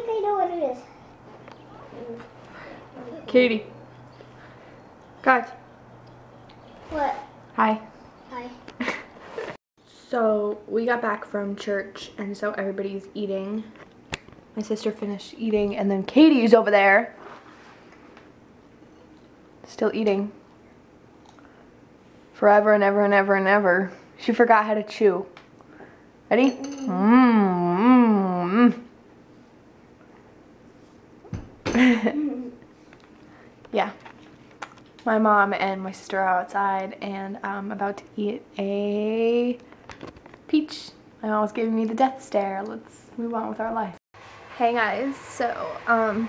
think I know what it is. Katie. Guys. What? Hi. Hi. So we got back from church and so everybody's eating. My sister finished eating and then Katie's over there. Still eating. Forever and ever and ever and ever. She forgot how to chew. Ready? Mmm. Mm. yeah. My mom and my sister are outside and I'm about to eat a peach. My mom was giving me the death stare. Let's move on with our life. Hey guys, so um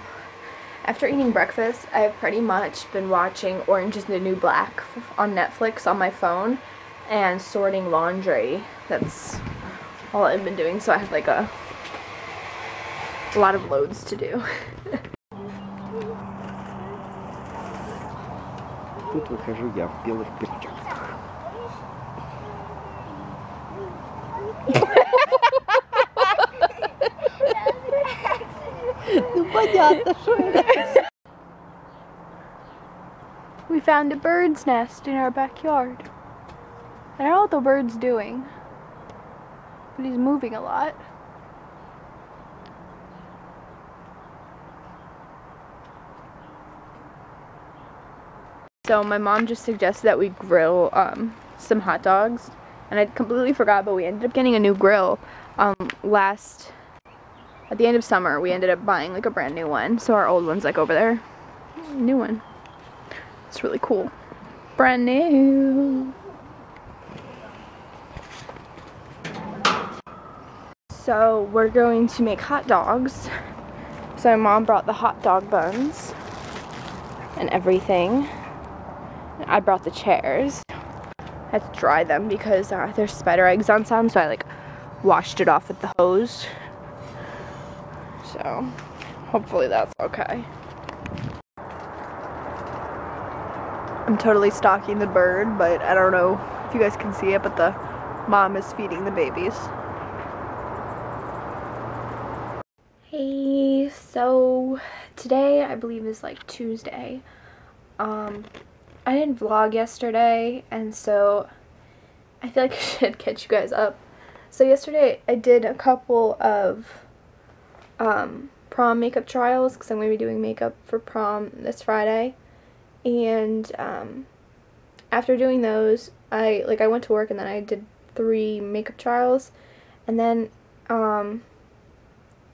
after eating breakfast, I've pretty much been watching Orange is the New Black on Netflix on my phone and sorting laundry. That's all I've been doing, so I have like a, a lot of loads to do. Тут выхожу я в белых перчатках. Ну понятно, что это. We found a bird's nest in our backyard. I don't know what the bird's doing, but he's moving a lot. So my mom just suggested that we grill um, some hot dogs, and I completely forgot, but we ended up getting a new grill um, last, at the end of summer, we ended up buying like a brand new one, so our old one's like over there, new one. It's really cool. Brand new. So we're going to make hot dogs. So my mom brought the hot dog buns and everything. I brought the chairs. I had to dry them because uh, there's spider eggs on some, so I like washed it off with the hose. So hopefully that's okay. I'm totally stalking the bird, but I don't know if you guys can see it, but the mom is feeding the babies. Hey, so today I believe is like Tuesday. Um, I didn't vlog yesterday, and so I feel like I should catch you guys up. So yesterday I did a couple of um, prom makeup trials because I'm going to be doing makeup for prom this Friday. And um, after doing those, I like I went to work and then I did three makeup trials, and then um,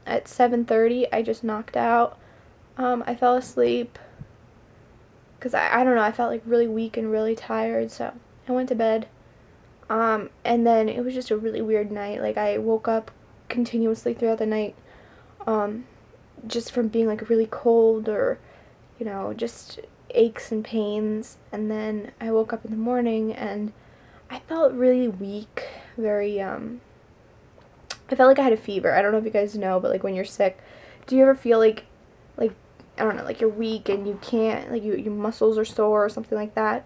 at 7:30 I just knocked out. Um, I fell asleep because I, I don't know I felt like really weak and really tired, so I went to bed. Um, and then it was just a really weird night. Like I woke up continuously throughout the night, um, just from being like really cold or, you know, just aches and pains. And then I woke up in the morning and I felt really weak, very um. I felt like I had a fever. I don't know if you guys know, but like when you're sick, do you ever feel like, like I don't know, like you're weak and you can't, like you, your muscles are sore or something like that?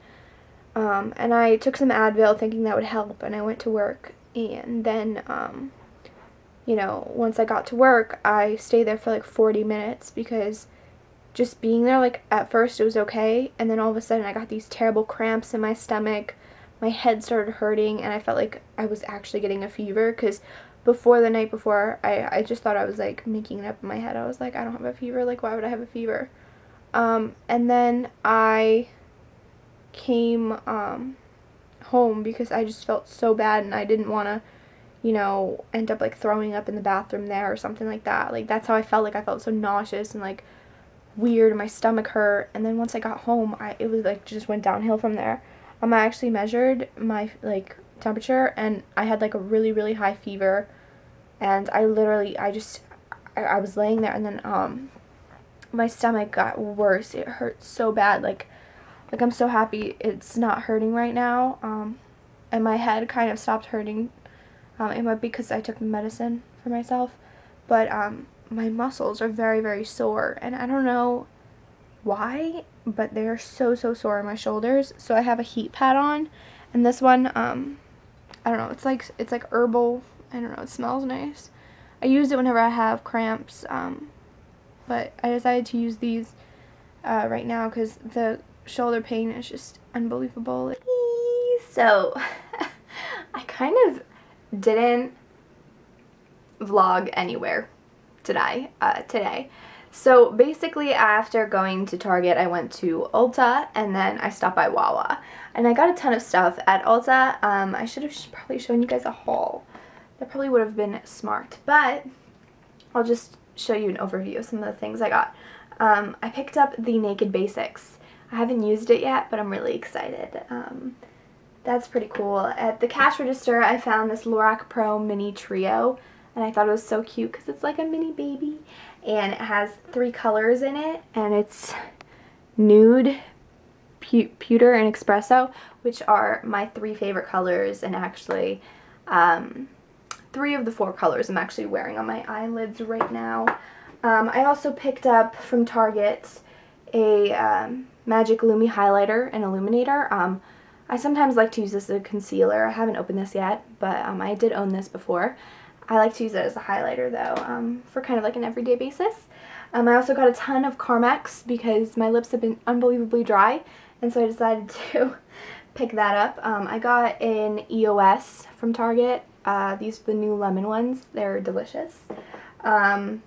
Um, and I took some Advil thinking that would help, and I went to work. And then, um, you know, once I got to work, I stayed there for like 40 minutes because just being there, like at first it was okay, and then all of a sudden I got these terrible cramps in my stomach. My head started hurting, and I felt like I was actually getting a fever because before the night before, I, I just thought I was like making it up in my head. I was like, I don't have a fever. Like, why would I have a fever? Um, and then I came um, home because I just felt so bad and I didn't want to, you know, end up like throwing up in the bathroom there or something like that. Like that's how I felt. Like I felt so nauseous and like weird. And my stomach hurt. And then once I got home, I it was like just went downhill from there. Um, I actually measured my like temperature and I had like a really really high fever, and I literally I just I, I was laying there and then um my stomach got worse. It hurt so bad like like I'm so happy it's not hurting right now. Um, and my head kind of stopped hurting. Um, it might be because I took medicine for myself, but um, my muscles are very very sore, and I don't know why, but they're so so sore in my shoulders. So I have a heat pad on, and this one um, I don't know. It's like it's like herbal. I don't know. It smells nice. I use it whenever I have cramps. Um, but I decided to use these uh, right now because the shoulder pain is just unbelievable. So, I kind of didn't vlog anywhere today. Uh, today. So basically after going to Target I went to Ulta and then I stopped by Wawa and I got a ton of stuff at Ulta. Um, I should have probably shown you guys a haul. That probably would have been smart but I'll just show you an overview of some of the things I got. Um, I picked up the Naked Basics. I haven't used it yet but I'm really excited. Um, that's pretty cool. At the cash register I found this Lorac Pro Mini Trio and I thought it was so cute because it's like a mini baby and it has three colors in it and it's nude pewter and espresso which are my three favorite colors and actually um, three of the four colors I'm actually wearing on my eyelids right now. Um, I also picked up from Target a um, Magic Lumi highlighter and illuminator. Um, I sometimes like to use this as a concealer. I haven't opened this yet but um, I did own this before I like to use it as a highlighter though um, for kind of like an everyday basis. Um, I also got a ton of Carmex because my lips have been unbelievably dry and so I decided to pick that up. Um, I got an EOS from Target. Uh, these are the new lemon ones. They're delicious. Um,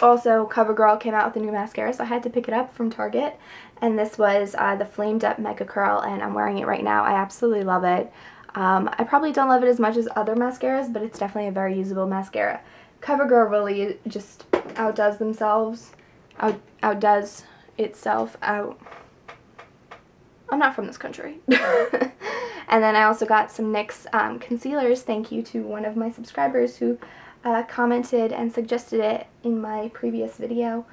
also, CoverGirl came out with a new mascara, so I had to pick it up from Target. And this was uh, the Flamed Up Mega Curl, and I'm wearing it right now. I absolutely love it. Um, I probably don't love it as much as other mascaras, but it's definitely a very usable mascara. CoverGirl really just outdoes themselves, out, outdoes itself out. I'm not from this country. and then I also got some NYX um, concealers. Thank you to one of my subscribers who uh, commented and suggested it in my previous video.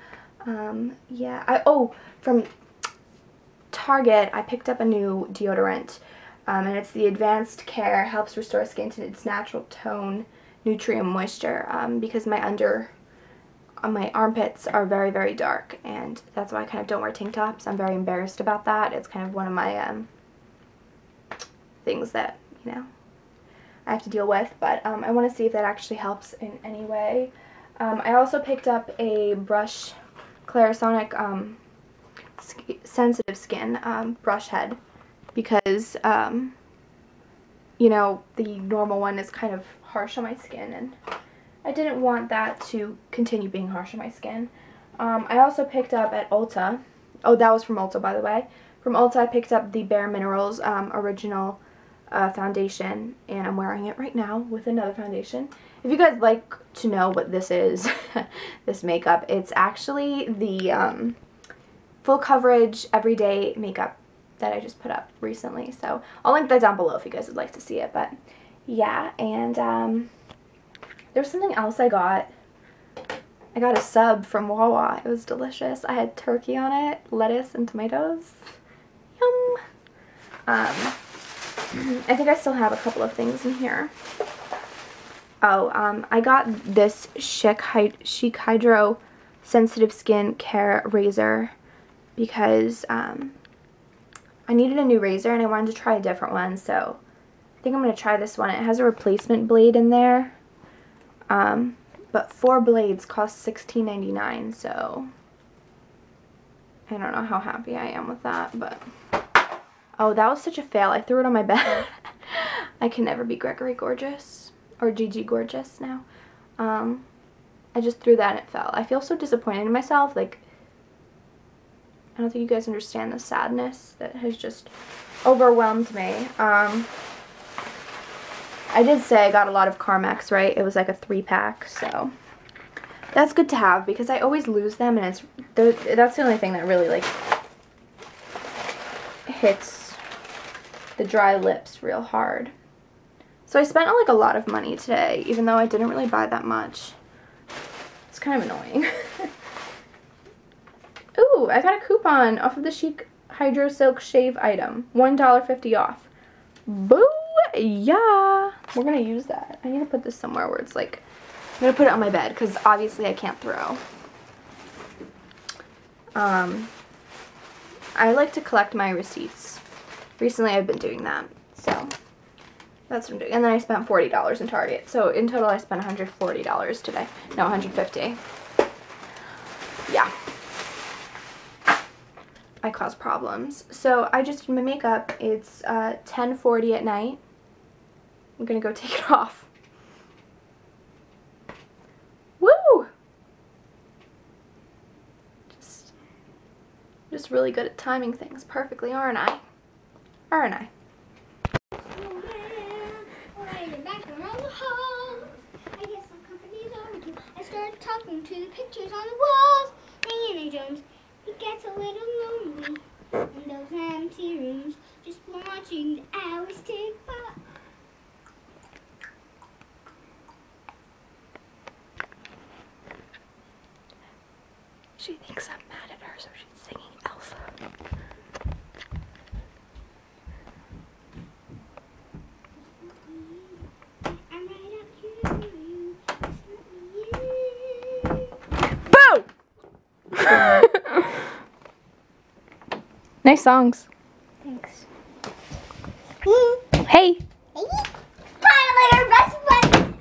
Um, yeah, I, oh, from Target, I picked up a new deodorant um, and it's the Advanced Care, helps restore skin to its natural tone, nutrient, moisture, um, because my under, uh, my armpits are very, very dark, and that's why I kind of don't wear tank tops. I'm very embarrassed about that. It's kind of one of my um, things that, you know, I have to deal with, but um, I want to see if that actually helps in any way. Um, I also picked up a brush, Clarisonic um, Sensitive Skin brush head because, um, you know, the normal one is kind of harsh on my skin and I didn't want that to continue being harsh on my skin. Um, I also picked up at Ulta, oh that was from Ulta by the way, from Ulta I picked up the Bare Minerals um, original uh, foundation and I'm wearing it right now with another foundation. If you guys like to know what this is, this makeup, it's actually the um, full coverage everyday makeup that I just put up recently. So I'll link that down below if you guys would like to see it. But yeah, and um, there was something else I got. I got a sub from Wawa. It was delicious. I had turkey on it, lettuce, and tomatoes. Yum! Um, I think I still have a couple of things in here. Oh, um, I got this Schick, Schick Hydro Sensitive Skin Care Razor because um, I needed a new razor and I wanted to try a different one, so I think I'm going to try this one. It has a replacement blade in there, um, but four blades cost $16.99, so I don't know how happy I am with that, but... Oh, that was such a fail. I threw it on my bed. I can never be Gregory Gorgeous, or Gigi Gorgeous now. Um, I just threw that and it fell. I feel so disappointed in myself, like, I don't think you guys understand the sadness that has just overwhelmed me. Um, I did say I got a lot of Carmex, right? It was like a three pack, so that's good to have because I always lose them and it's that's the only thing that really like hits the dry lips real hard. So I spent like a lot of money today even though I didn't really buy that much. It's kind of annoying. Ooh, I got a coupon off of the Schick Hydro Silk Shave item. $1.50 off. Boo! Yeah! We're gonna use that. I need to put this somewhere where it's like... I'm gonna put it on my bed because obviously I can't throw. Um, I like to collect my receipts. Recently I've been doing that. So, that's what I'm doing. And then I spent $40 in Target. So in total I spent $140 today. No, 150 yeah. I cause problems. So I just did my makeup. It's uh, 10.40 at night. I'm gonna go take it off. Woo! Just, just really good at timing things perfectly, aren't I? Aren't I? I started talking to the pictures on the walls. Indiana Jones, he gets a little lonely in those empty rooms, just watching the hours tick by. She thinks I'm mad at her, so she's singing Elsa. I'm right up here for you. It's not you. Boo! Nice songs. Thanks. Hey! Finally, our best friend.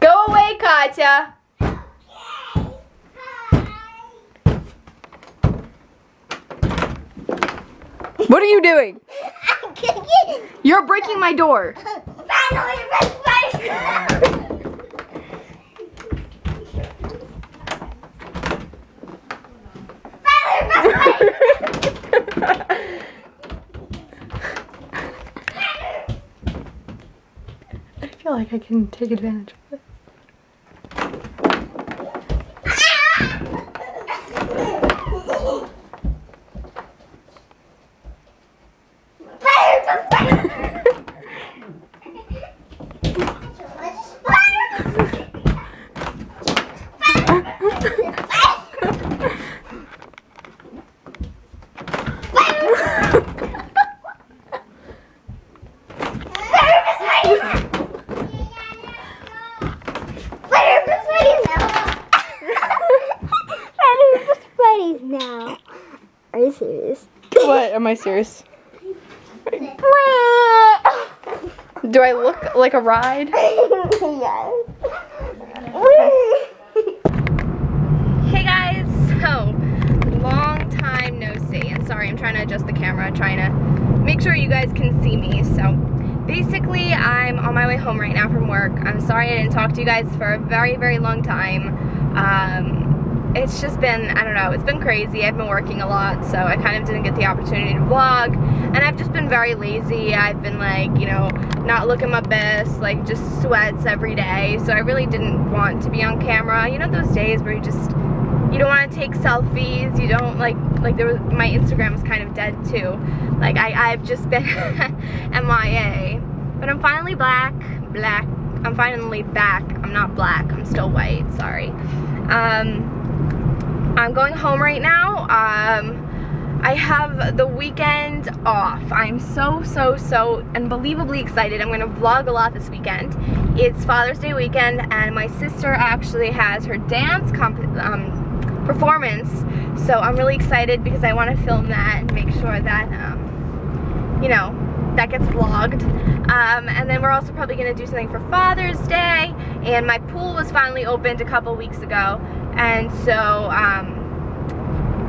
Go away, Katya! What are you doing? You're breaking my door. Finally, your best friend. Finally, your best friend. I can take advantage of it. now. Are you serious? Do I look like a ride? yes. Hey guys, so long time no see, and sorry, I'm trying to adjust the camera, trying to make sure you guys can see me. So basically, I'm on my way home right now from work. I'm sorry I didn't talk to you guys for a very, very long time. Um, it's just been, I don't know, it's been crazy. I've been working a lot, so I kind of didn't get the opportunity to vlog. And I've just been very lazy. I've been like, you know, not looking my best, like just sweats every day. So I really didn't want to be on camera. You know those days where you just, you don't want to take selfies. You don't like, like there was, my Instagram was kind of dead too. Like I, I've just been MIA. But I'm finally black, black. I'm finally back. I'm not black, I'm still white, sorry. Um, I'm going home right now. Um, I have the weekend off. I'm so, so, so unbelievably excited. I'm gonna vlog a lot this weekend. It's Father's Day weekend and my sister actually has her dance um, performance. So I'm really excited because I wanna film that and make sure that, um, you know, that gets vlogged. Um, and then we're also probably gonna do something for Father's Day. And my pool was finally opened a couple weeks ago. And so um,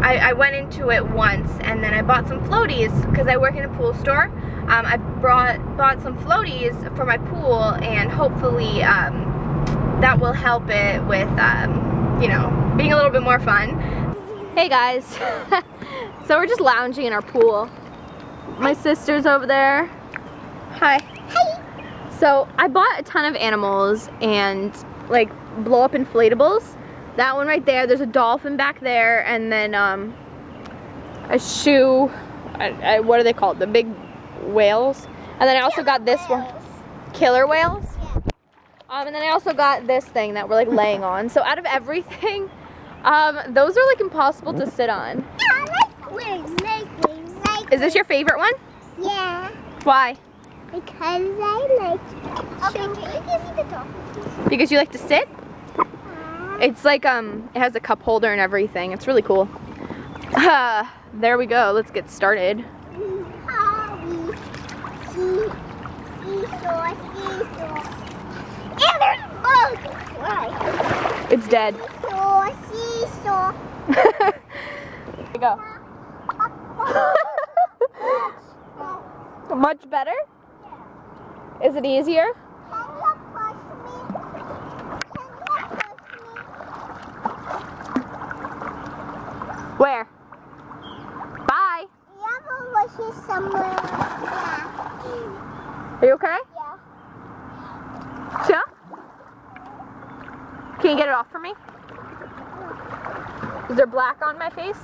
I, I, went into it once and then I bought some floaties because I work in a pool store. Um, I brought bought some floaties for my pool and hopefully um, that will help it with, um, you know, being a little bit more fun. Hey guys, so we're just lounging in our pool. My sister's over there. Hi. Hi. So I bought a ton of animals and like blow up inflatables. That one right there, there's a dolphin back there and then um, a shoe, I, I, what are they called? The big whales. And then I also got this one, killer whales. Um, and then I also got this thing that we're like laying on. So out of everything, um, those are like impossible to sit on. I like wings, like wings, like Is this your favorite one? Yeah, Why? because I like. Okay, can you give me the dolphin, please? Because you like to sit? It's like, um, it has a cup holder and everything. It's really cool. Uh, there we go. Let's get started. It's dead. You go. Much better? Is it easier? Can you push me? Can you push me? Where? Bye. Yeah, but was here somewhere. Yeah. Are you okay? Yeah. Yeah? Can you get it off for me? Is there black on my face?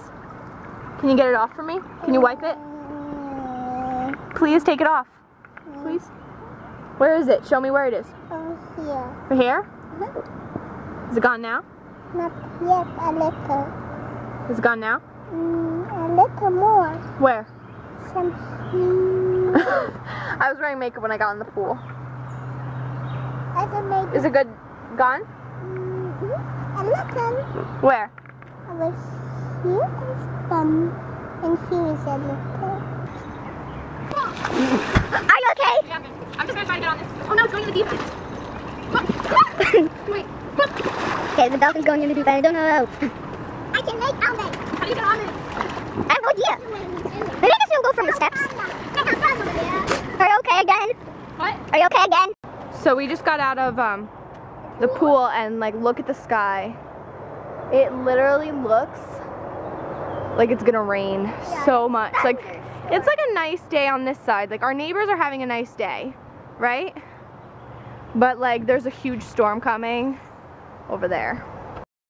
Can you get it off for me? Can you wipe it? Mm, Please take it off. Please. Where is it? Show me where it is. Oh, here. Right here? Mhm. Is it gone now? Not yet, a little. Is it gone now? Mm, a little more. Where? Some. Mm, I was wearing makeup when I got in the pool. I don't make Is it good? Gone? mm, a little. Where? I was here and some, and here is a little. Are you okay? I'm just gonna try to get on this. Oh no, it's going to the deep end. Wait. Okay, the dolphin's going in the deep end. I don't know. I can make Alvin. How do you get on? I have no idea. Maybe I guess we'll go from the steps. Are you okay again? What? Are you okay again? So we just got out of um, the pool and like look at the sky. It literally looks like it's gonna rain so much. Like it's like a nice day on this side. Like our neighbors are having a nice day, right? But like there's a huge storm coming over there.